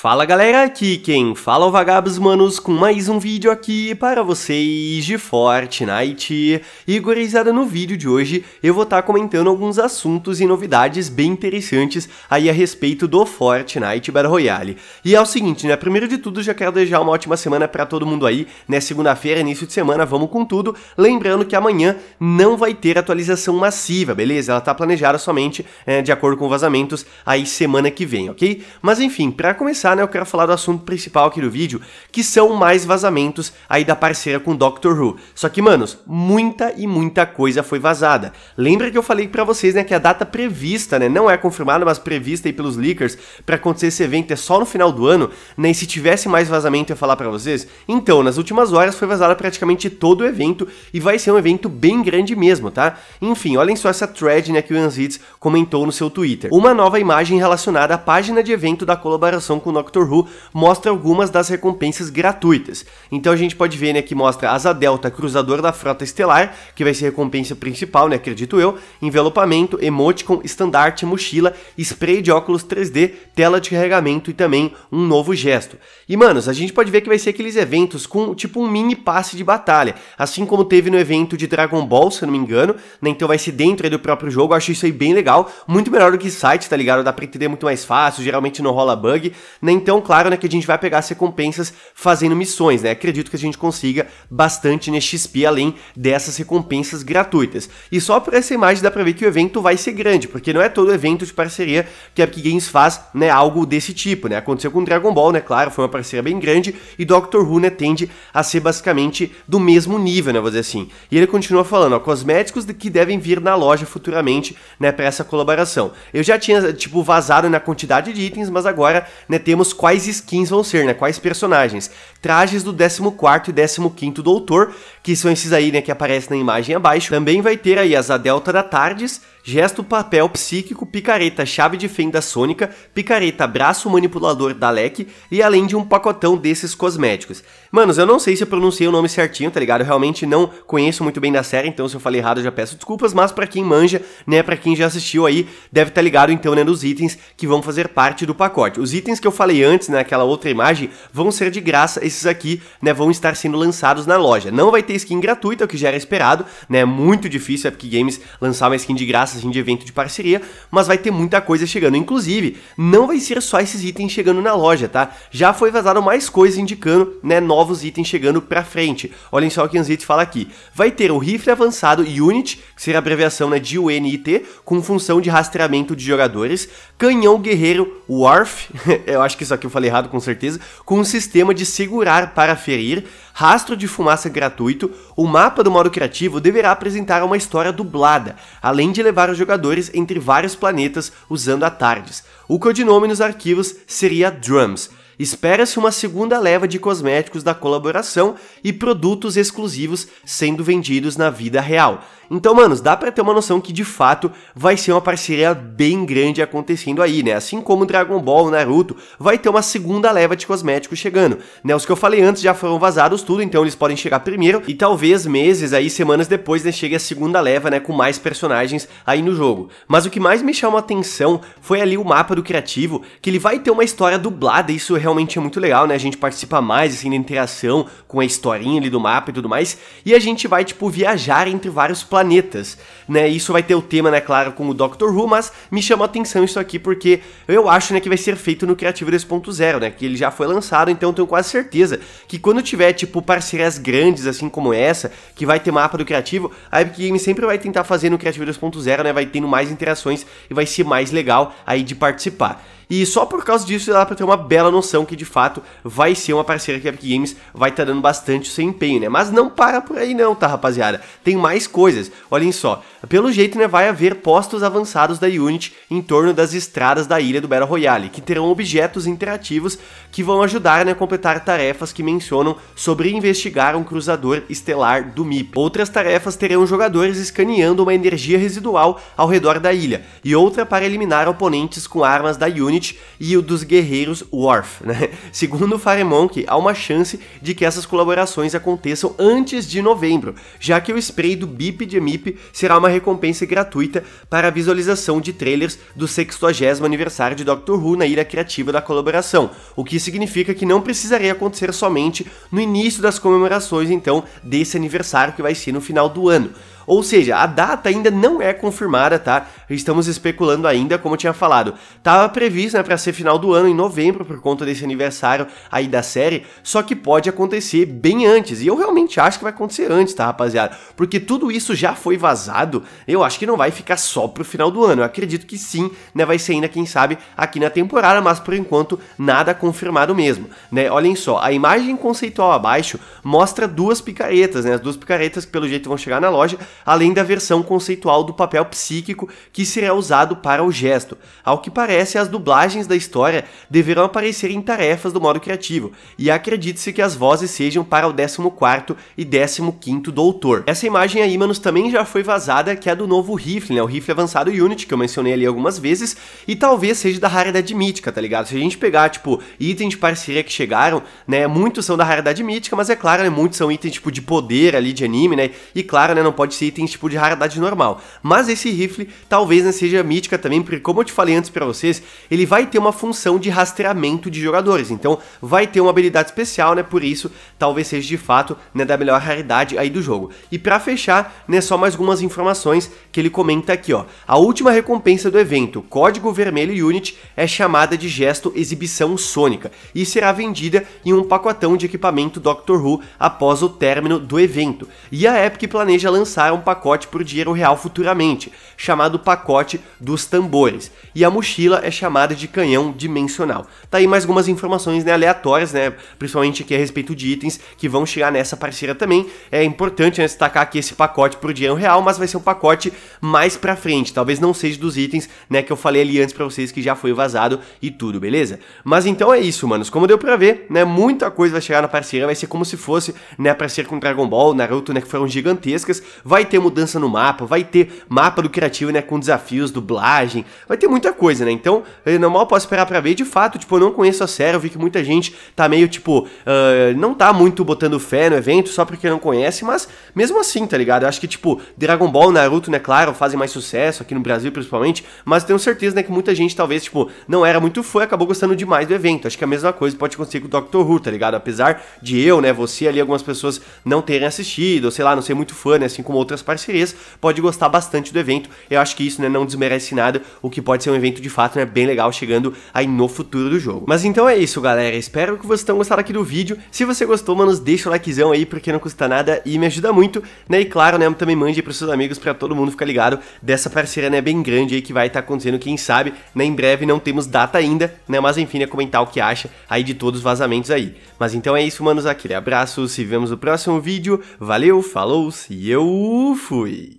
Fala galera, aqui quem fala é o Vagabos Manos com mais um vídeo aqui para vocês de Fortnite. E gurizada, no vídeo de hoje eu vou estar tá comentando alguns assuntos e novidades bem interessantes aí a respeito do Fortnite Battle Royale. E é o seguinte, né, primeiro de tudo já quero desejar uma ótima semana para todo mundo aí, né, segunda-feira, início de semana, vamos com tudo. Lembrando que amanhã não vai ter atualização massiva, beleza? Ela tá planejada somente é, de acordo com vazamentos aí semana que vem, ok? Mas enfim, para começar começar, né, eu quero falar do assunto principal aqui do vídeo, que são mais vazamentos aí da parceira com Doctor Who. Só que, manos, muita e muita coisa foi vazada. Lembra que eu falei para vocês, né, que a data prevista, né, não é confirmada, mas prevista aí pelos leakers para acontecer esse evento é só no final do ano, né, e se tivesse mais vazamento eu ia falar para vocês? Então, nas últimas horas foi vazado praticamente todo o evento e vai ser um evento bem grande mesmo, tá? Enfim, olhem só essa thread, né, que o Anzitz comentou no seu Twitter. Uma nova imagem relacionada à página de evento da colaboração com Doctor Who mostra algumas das recompensas gratuitas. Então a gente pode ver né, que mostra Asa Delta, cruzador da frota estelar, que vai ser a recompensa principal, né, acredito eu, envelopamento, emoticon, estandarte, mochila, spray de óculos 3D, tela de carregamento e também um novo gesto. E manos, a gente pode ver que vai ser aqueles eventos com tipo um mini passe de batalha, assim como teve no evento de Dragon Ball, se eu não me engano, né, então vai ser dentro do próprio jogo, acho isso aí bem legal, muito melhor do que site, tá ligado? Dá pra entender muito mais fácil, geralmente não rola bug, né? Né? Então, claro, né, que a gente vai pegar as recompensas fazendo missões, né? Acredito que a gente consiga bastante nesse XP além dessas recompensas gratuitas. E só por essa imagem dá pra ver que o evento vai ser grande, porque não é todo evento de parceria que a Epic Games faz, né, algo desse tipo, né? Aconteceu com Dragon Ball, né, claro, foi uma parceria bem grande, e Doctor Who, né, tende a ser basicamente do mesmo nível, né, vou dizer assim. E ele continua falando, ó, cosméticos que devem vir na loja futuramente, né, para essa colaboração. Eu já tinha, tipo, vazado na quantidade de itens, mas agora, né, temos quais skins vão ser, né? Quais personagens. Trajes do 14 e 15 Doutor, que são esses aí, né, que aparecem na imagem abaixo. Também vai ter aí as Adelta da Tardes, Gesto Papel Psíquico, Picareta Chave de Fenda Sônica, Picareta Braço Manipulador da Leque e além de um pacotão desses cosméticos. Manos, eu não sei se eu pronunciei o nome certinho, tá ligado? Eu realmente não conheço muito bem da série, então se eu falei errado eu já peço desculpas, mas para quem manja, né, para quem já assistiu aí, deve estar tá ligado então, né, nos itens que vão fazer parte do pacote. Os itens que eu falei antes, naquela né, outra imagem, vão ser de graça, esses aqui, né, vão estar sendo lançados na loja. Não vai ter skin gratuita, o que já era esperado, né, é muito difícil a Epic Games lançar uma skin de graça assim, de evento de parceria, mas vai ter muita coisa chegando. Inclusive, não vai ser só esses itens chegando na loja, tá? Já foi vazado mais coisas indicando, né, novos itens chegando pra frente. Olhem só o que o Anzit fala aqui. Vai ter o rifle avançado Unit, que será a abreviação né, de UNIT, com função de rastreamento de jogadores, canhão guerreiro Warf, eu acho que isso aqui eu falei errado com certeza, com um sistema de segurar para ferir, rastro de fumaça gratuito, o mapa do modo criativo deverá apresentar uma história dublada, além de levar os jogadores entre vários planetas usando a TARDIS. O codinome nos arquivos seria Drums. Espera-se uma segunda leva de cosméticos da colaboração e produtos exclusivos sendo vendidos na vida real. Então, manos, dá pra ter uma noção que de fato vai ser uma parceria bem grande acontecendo aí, né? Assim como Dragon Ball, Naruto, vai ter uma segunda leva de cosméticos chegando, né? Os que eu falei antes já foram vazados tudo, então eles podem chegar primeiro e talvez meses aí, semanas depois, né, chegue a segunda leva, né, com mais personagens aí no jogo. Mas o que mais me chamou a atenção foi ali o mapa do criativo, que ele vai ter uma história dublada, isso realmente é muito legal, né? A gente participa mais, assim, da interação com a historinha ali do mapa e tudo mais, e a gente vai, tipo, viajar entre vários planetas planetas, né? Isso vai ter o tema, né, claro, com o Doctor Who, mas me chamou a atenção isso aqui porque eu acho, né, que vai ser feito no Criativo 2.0, né? Que ele já foi lançado, então eu tenho quase certeza que quando tiver, tipo, parcerias grandes, assim como essa, que vai ter mapa do Criativo, a Epic Games sempre vai tentar fazer no Criativo 2.0, né? Vai tendo mais interações e vai ser mais legal aí de participar. E só por causa disso dá pra ter uma bela noção que de fato vai ser uma parceira que a Epic Games vai estar tá dando bastante o seu empenho, né? Mas não para por aí não, tá rapaziada? Tem mais coisas. Olhem só, pelo jeito, né, vai haver postos avançados da Unity em torno das estradas da ilha do Battle Royale, que terão objetos interativos que vão ajudar né, a completar tarefas que mencionam sobre investigar um cruzador estelar do MIP. Outras tarefas terão jogadores escaneando uma energia residual ao redor da ilha, e outra para eliminar oponentes com armas da Unity E o dos guerreiros Worf, né? Segundo o Firemonk, há uma chance de que essas colaborações aconteçam antes de novembro, já que o spray do BIP de Emip será uma recompensa gratuita para a visualização de trailers do 60 aniversário de Doctor Who na ilha criativa da colaboração, o que significa que não precisaria acontecer somente no início das comemorações então desse aniversário que vai ser no final do ano. Ou seja, a data ainda não é confirmada, tá? Estamos especulando ainda, como eu tinha falado. Tava previsto, né, para ser final do ano, em novembro, por conta desse aniversário aí da série, só que pode acontecer bem antes. E eu realmente acho que vai acontecer antes, tá, rapaziada? Porque tudo isso já foi vazado, eu acho que não vai ficar só pro final do ano. Eu acredito que sim, né, vai ser ainda, quem sabe, aqui na temporada, mas por enquanto nada confirmado mesmo, né? Olhem só, a imagem conceitual abaixo mostra duas picaretas, né? As duas picaretas que pelo jeito vão chegar na loja, além da versão conceitual do papel psíquico que será usado para o gesto. Ao que parece, as dublagens da história deverão aparecer em tarefas do modo criativo, e acredite-se que as vozes sejam para o 14º e 15º Doutor. Essa imagem aí, manos, também já foi vazada, que é do novo rifle, né, o rifle avançado Unity, que eu mencionei ali algumas vezes, e talvez seja da raridade mítica, tá ligado? Se a gente pegar, tipo, itens de parceria que chegaram, né, muitos são da raridade mítica, mas é claro, né, muitos são itens, tipo, de poder ali, de anime, né, e claro, né, não pode ser itens tipo de raridade normal. Mas esse rifle talvez né, seja mítica também, porque como eu te falei antes para vocês, ele vai ter uma função de rastreamento de jogadores. Então vai ter uma habilidade especial, né? Por isso talvez seja de fato né, da melhor raridade aí do jogo. E para fechar, né, só mais algumas informações que ele comenta aqui, ó. A última recompensa do evento, Código Vermelho Unit, é chamada de gesto exibição sônica e será vendida em um pacotão de equipamento Doctor Who após o término do evento. E a Epic planeja lançar um pacote por dinheiro real futuramente, chamado pacote dos tambores, e a mochila é chamada de canhão dimensional. Tá aí mais algumas informações né, aleatórias, né, principalmente aqui a respeito de itens que vão chegar nessa parceira também. É importante né, destacar aqui esse pacote por dinheiro real, mas vai ser um pacote mais pra frente, talvez não seja dos itens né, que eu falei ali antes pra vocês que já foi vazado e tudo, beleza? Mas então é isso, manos, como deu pra ver, né, muita coisa vai chegar na parceira, vai ser como se fosse né, a parceira com Dragon Ball, Naruto, né, que foram gigantescas, vai ter mudança no mapa, vai ter mapa do criativo, né, com desafios, dublagem, vai ter muita coisa, né? Então, eu não mal posso esperar para ver. De fato, tipo, eu não conheço a série, eu vi que muita gente tá meio, tipo, uh, não tá muito botando fé no evento só porque não conhece, mas mesmo assim, tá ligado? Eu acho que, tipo, Dragon Ball, Naruto, né, claro, fazem mais sucesso aqui no Brasil, principalmente, mas tenho certeza, né, que muita gente talvez, tipo, não era muito fã acabou gostando demais do evento. Acho que a mesma coisa pode acontecer com o Doctor Who, tá ligado? Apesar de eu, né, você ali, algumas pessoas não terem assistido, ou sei lá, não ser muito fã, né, assim como outras parcerias, pode gostar bastante do evento. Eu acho que isso né, não desmerece nada, o que pode ser um evento de fato né, bem legal chegando aí no futuro do jogo. Mas então é isso, galera. Espero que vocês tenham gostado aqui do vídeo. Se você gostou, manos, deixa o likezão aí, porque não custa nada e me ajuda muito, né? E claro, né, também mande para seus amigos, para todo mundo ficar ligado dessa parceria, né, bem grande aí que vai estar tá acontecendo, quem sabe, né, em breve não temos data ainda, né, mas enfim, é comentar o que acha aí de todos os vazamentos aí. Mas então é isso, manos, aquele abraço, se vemos no próximo vídeo, valeu, falou, e eu fui!